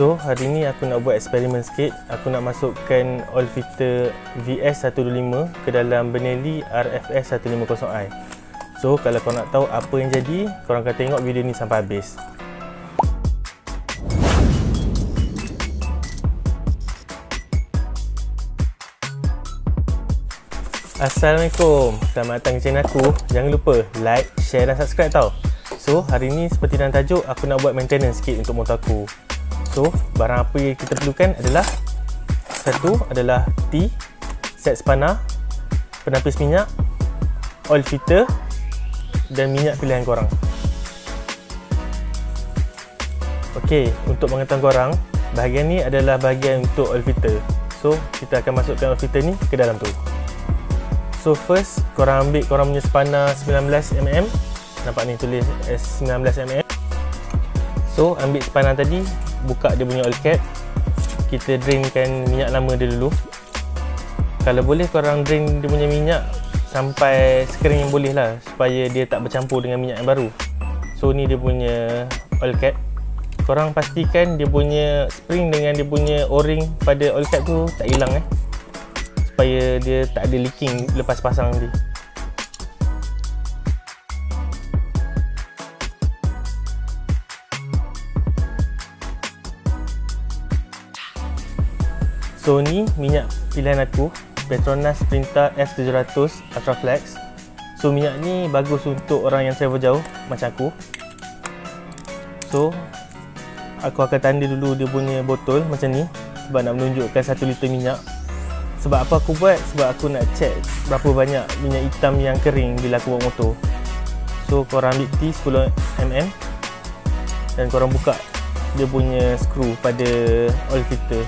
So hari ni aku nak buat eksperimen sikit. Aku nak masukkan oil filter VS125 ke dalam Benelli RFS 150i So kalau kau nak tahu apa yang jadi Korang akan tengok video ni sampai habis. Assalamualaikum. Selamat datang ke channel aku. Jangan lupa like, share dan subscribe tau. So hari ni seperti dalam tajuk Aku nak buat maintenance sikit untuk motor aku So, barang apa yang kita perlukan adalah Satu adalah T Set spana Penapis minyak Oil filter Dan minyak pilihan korang Okey, untuk pengetahuan korang Bahagian ni adalah bahagian untuk oil filter. So, kita akan masukkan oil filter ni ke dalam tu. So, first korang ambil korang punya spana 19mm Nampak ni tulis S19mm So, ambil spana tadi buka dia punya oil cap kita drainkan minyak lama dia dulu. Kalau boleh korang drain dia punya minyak sampai sekering yang boleh lah supaya dia tak bercampur dengan minyak yang baru. So ni dia punya oil cap. Korang pastikan dia punya spring dengan dia punya o-ring pada oil cap tu tak hilang eh. Supaya dia tak ada leaking lepas pasang nanti So ni minyak pilihan aku Petronas Sprinta F700 Ultra Flex. So minyak ni bagus untuk orang yang travel jauh macam aku. So Aku akan tanda dulu dia punya botol macam ni Sebab nak menunjukkan 1 liter minyak. Sebab apa aku buat? Sebab aku nak check berapa banyak minyak hitam yang kering bila aku bawa motor. So korang ambil T 10mm Dan korang buka dia punya skru pada oil filter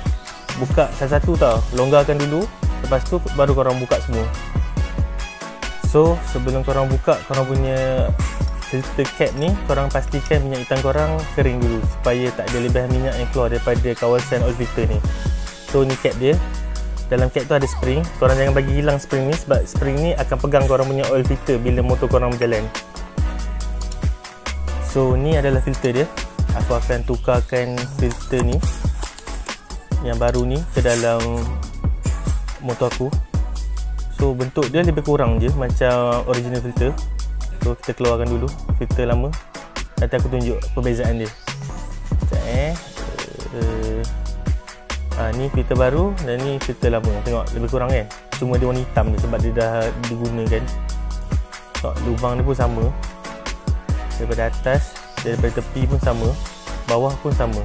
buka satu-satu tau. Longgarkan dulu. Lepas tu baru korang buka semua. So sebelum korang buka korang punya filter cap ni korang pastikan minyak hitam korang kering dulu supaya tak ada lebihan minyak yang keluar daripada kawasan oil filter ni. So ni cap dia. Dalam cap tu ada spring. Korang jangan bagi hilang spring ni sebab spring ni akan pegang korang punya oil filter bila motor korang berjalan. So ni adalah filter dia. Aku akan tukarkan filter ni yang baru ni ke dalam motor aku. So bentuk dia lebih kurang je macam original filter. So kita keluarkan dulu filter lama. Nanti aku tunjuk perbezaan dia. Sekejap eh. Ha, ni filter baru dan ni filter lama. Tengok lebih kurang kan cuma dia warna hitam je sebab dia dah digunakan. Tengok lubang dia pun sama. Daripada atas daripada tepi pun sama. Bawah pun sama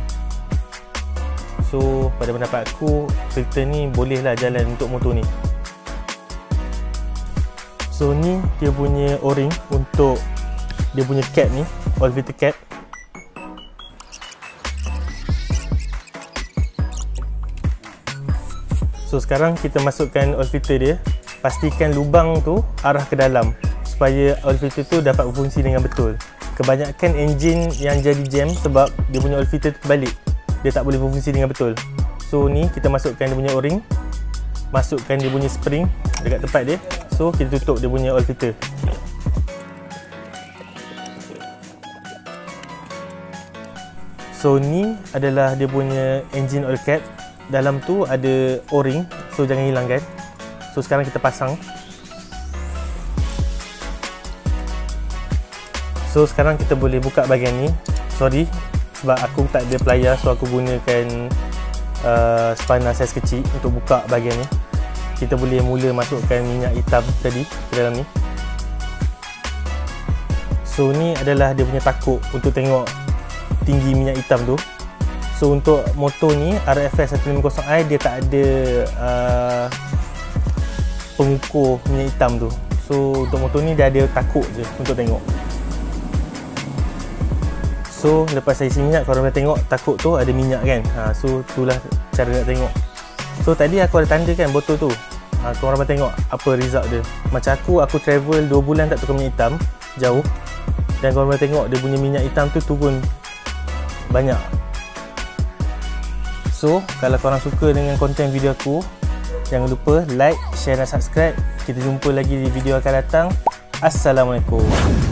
So pada pendapat aku filter ni bolehlah jalan untuk motor ni. So ni dia punya o-ring untuk dia punya cap ni oil filter cap. So sekarang kita masukkan oil filter dia. Pastikan lubang tu arah ke dalam Supaya oil filter tu dapat berfungsi dengan betul. Kebanyakan enjin yang jadi jam sebab dia punya oil filter tu terbalik dia tak boleh berfungsi dengan betul. So ni kita masukkan dia punya o-ring. Masukkan dia punya spring dekat tempat dia. So kita tutup dia punya oil filter so ni adalah dia punya engine oil cap. Dalam tu ada o-ring. So jangan hilangkan. So sekarang kita pasang. So sekarang kita boleh buka bahagian ni. Sorry sebab aku tak ada pelayar so aku gunakan uh, spana saiz kecil untuk buka bahagian ni. Kita boleh mula masukkan minyak hitam tadi ke dalam ni. So ni adalah dia punya takuk untuk tengok tinggi minyak hitam tu. So untuk motor ni RFS 150i dia tak ada uh, pengukur minyak hitam tu. So untuk motor ni dia ada takuk je untuk tengok So lepas saya isi minyak korang boleh tengok takut tu ada minyak kan? Ha, So itulah cara nak tengok. So tadi aku ada tanda kan botol tu. Ha, Korang boleh tengok apa result dia. Macam aku, aku travel 2 bulan tak tukar minyak hitam Jauh. Dan korang boleh tengok dia punya minyak hitam tu turun Banyak. So kalau korang suka dengan konten video aku Jangan lupa like, share dan subscribe. Kita jumpa lagi di video akan datang. Assalamualaikum